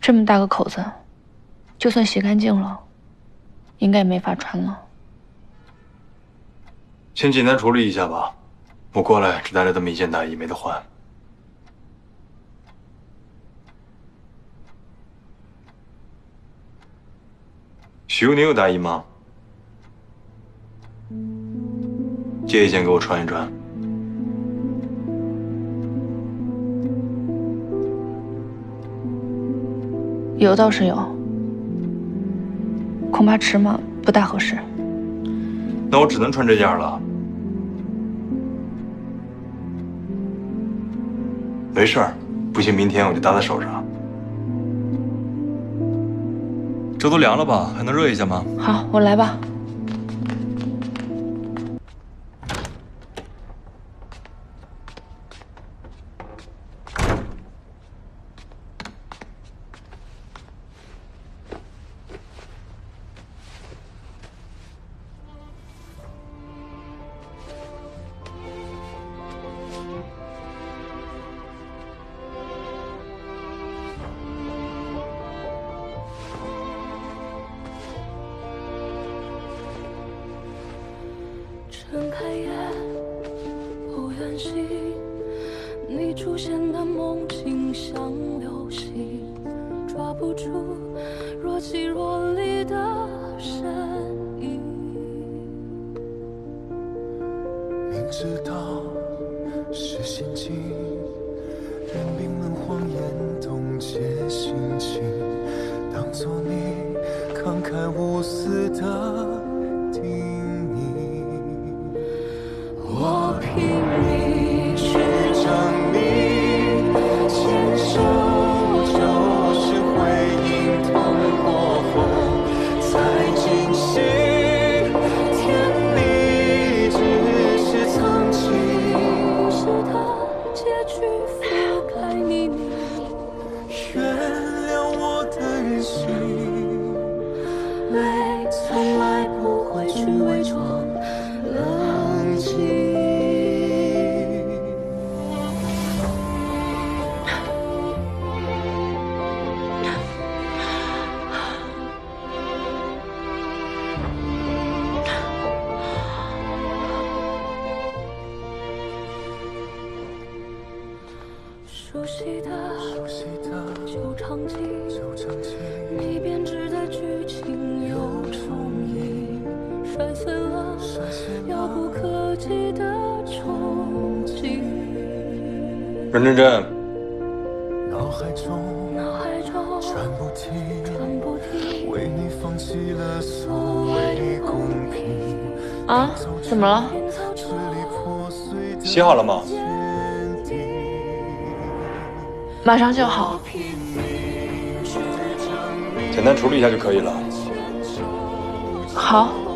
这么大个口子，就算洗干净了，应该也没法穿了。先简单处理一下吧，我过来只带了这么一件大衣，没得换。许茹，你有大衣吗？借一件给我穿一穿。有倒是有，恐怕尺码不大合适。那我只能穿这件了。没事儿，不行明天我就搭在手上。这都凉了吧？还能热一下吗？好，我来吧。睁开眼，不愿醒，你出现的梦境像流星，抓不住若即若离的身影。明知道是陷阱，任冰冷谎言冻结心情，当作你慷慨无私的去覆盖你你，原谅我的任性。泪从来不会去伪装熟悉的熟悉的旧场景，旧场景，你编织的剧情又重映，摔碎了摔碎遥不可及的憧憬。任真真，脑海中脑海中转不停，转不停，为你放弃了所谓公平。啊？怎么了？支离破碎的洗好了吗？马上就好。简单处理一下就可以了。好。